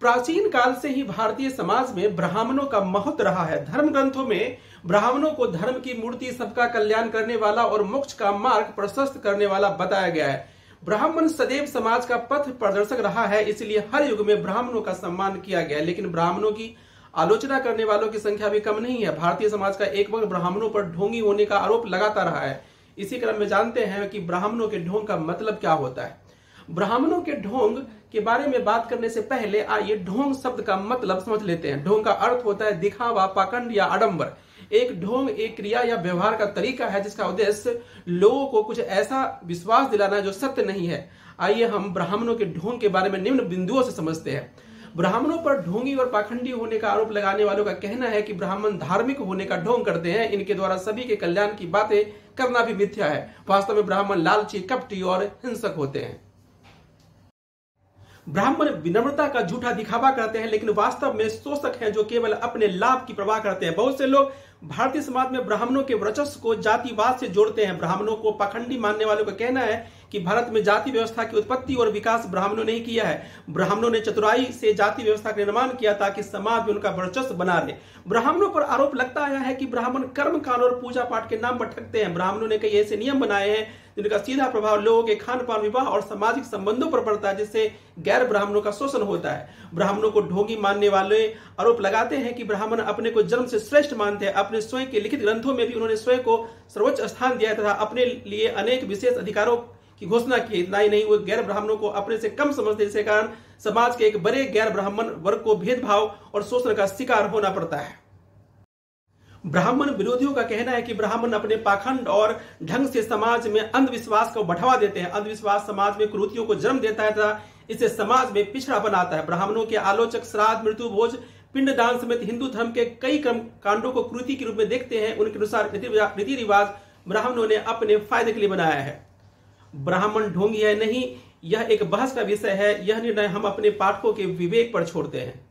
प्राचीन काल से ही भारतीय समाज में ब्राह्मणों का महत्व रहा है। धर्म ग्रंथों में ब्राह्मणों को धर्म की मूर्ति, सबका कल्याण करने वाला और मोक्ष का मार्ग प्रशस्त करने वाला बताया गया है। ब्राह्मण सदैव समाज का पथ प्रदर्शक रहा है, इसलिए हर युग में ब्राह्मणों का सम्मान किया गया लेकिन ब्राह्मणों की आलोचना करने वालों की संख्या भी कम नहीं है। भारतीय समाज का एक वक्त ब्राह्मणों पर ढोंगी होने का आरोप लगाता रहा है। इसी क्रम में जानते हैं कि ब्राह्मणों के ढोंग का मतलब क्या होता है। ब्राह्मणों के ढोंग के बारे में बात करने से पहले आइए ढोंग शब्द का मतलब समझ लेते हैं। ढोंग का अर्थ होता है दिखावा, पाखंड या आडंबर। एक ढोंग एक क्रिया या व्यवहार का तरीका है जिसका उद्देश्य लोगों को कुछ ऐसा विश्वास दिलाना है जो सत्य नहीं है। आइए हम ब्राह्मणों के ढोंग के बारे में निम्न बिंदुओं से समझते हैं। ब्राह्मणों पर ढोंगी और पाखंडी होने का आरोप लगाने वालों का कहना है कि ब्राह्मण धार्मिक होने का ढोंग करते हैं। इनके द्वारा सभी के कल्याण की बातें करना भी मिथ्या है। वास्तव में ब्राह्मण लालची, कपटी और हिंसक होते हैं। ब्राह्मण विनम्रता का झूठा दिखावा करते हैं, लेकिन वास्तव में शोषक हैं जो केवल अपने लाभ की प्रवाह करते हैं। बहुत से लोग भारतीय समाज में ब्राह्मणों के वर्चस्व को जातिवाद से जोड़ते हैं। ब्राह्मणों को पाखंडी मानने वालों का कहना है कि भारत में जाति व्यवस्था की उत्पत्ति और विकास ब्राह्मणों ने ही किया है। ब्राह्मणों ने चतुराई से जाति व्यवस्था का निर्माण किया ताकि समाज में उनका वर्चस्व बना रहे। ब्राह्मणों पर आरोप लगता आया है कि ब्राह्मण कर्म कांड और पूजा पाठ के नाम पर ठगते हैं। ब्राह्मणों ने कई ऐसे नियम बनाए हैं जिनका सीधा प्रभाव लोगों के खान पान विवाह और सामाजिक संबंधों पर पड़ता है, जिससे गैर ब्राह्मणों का शोषण होता है। ब्राह्मणों को ढोंगी मानने वाले आरोप लगाते हैं कि ब्राह्मण अपने को जन्म से श्रेष्ठ मानते हैं। अपने स्वयं के लिखित ग्रंथों में भी उन्होंने स्वयं को सर्वोच्च स्थान दिया तथा अपने लिए अनेक विशेष अधिकारों की घोषणा की इतना ही नहीं, वो गैर ब्राह्मणों को अपने से कम समझते इसके कारण समाज के एक बड़े गैर ब्राह्मण वर्ग को भेदभाव और शोषण का शिकार होना पड़ता है। ब्राह्मण विरोधियों का कहना है कि ब्राह्मण अपने पाखंड और ढंग से समाज में अंधविश्वास को बढ़ावा देते हैं। अंधविश्वास समाज में कुरुतियों को जन्म देता है तथा इसे समाज में पिछड़ा बनाता है। ब्राह्मणों के आलोचक श्राद्ध मृत्यु भोज पिंडदान समेत हिंदू धर्म के कई क्रम कांडों को कृति के रूप में देखते हैं, उनके अनुसार रीति रिवाज ब्राह्मणों ने अपने फ़ायदे के लिए बनाया है। ब्राह्मण ढोंगी है नहीं, यह एक बहस का विषय है, यह निर्णय हम अपने पाठकों के विवेक पर छोड़ते हैं।